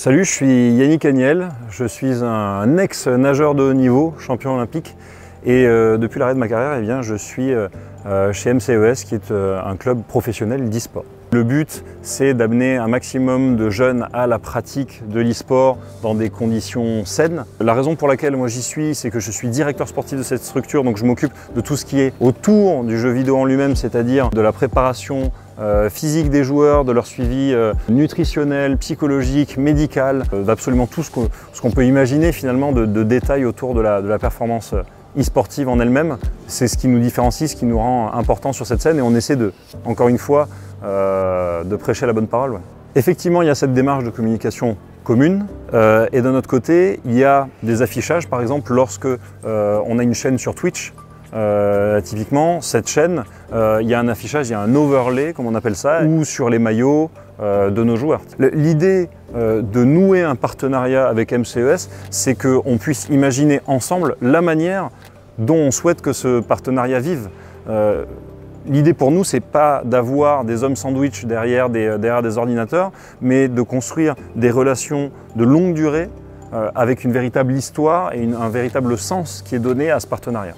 Salut, je suis Yannick Agnel, je suis un ex-nageur de haut niveau, champion olympique, et euh, depuis l'arrêt de ma carrière, eh je suis euh, euh, chez MCES, qui est un club professionnel d'e-sport. Le but, c'est d'amener un maximum de jeunes à la pratique de l'e-sport dans des conditions saines. La raison pour laquelle moi j'y suis, c'est que je suis directeur sportif de cette structure, donc je m'occupe de tout ce qui est autour du jeu vidéo en lui-même, c'est-à-dire de la préparation euh, physique des joueurs, de leur suivi euh, nutritionnel, psychologique, médical, euh, d'absolument tout ce qu'on peut imaginer finalement de, détails autour de la, performance e-sportive en elle-même. C'est ce qui nous différencie, ce qui nous rend important sur cette scène et on essaie de, encore une fois, de prêcher la bonne parole. Effectivement, il y a cette démarche de communication commune et d'un autre côté, il y a des affichages, par exemple, lorsque on a une chaîne sur Twitch, euh, typiquement, cette chaîne, euh, il y a un affichage, il y a un overlay, comme on appelle ça, ou sur les maillots euh, de nos joueurs. L'idée de nouer un partenariat avec MCES, c'est qu'on puisse imaginer ensemble la manière dont on souhaite que ce partenariat vive. L'idée pour nous, c'est pas d'avoir des hommes sandwich derrière des, derrière des ordinateurs, mais de construire des relations de longue durée avec une véritable histoire et un véritable sens qui est donné à ce partenariat.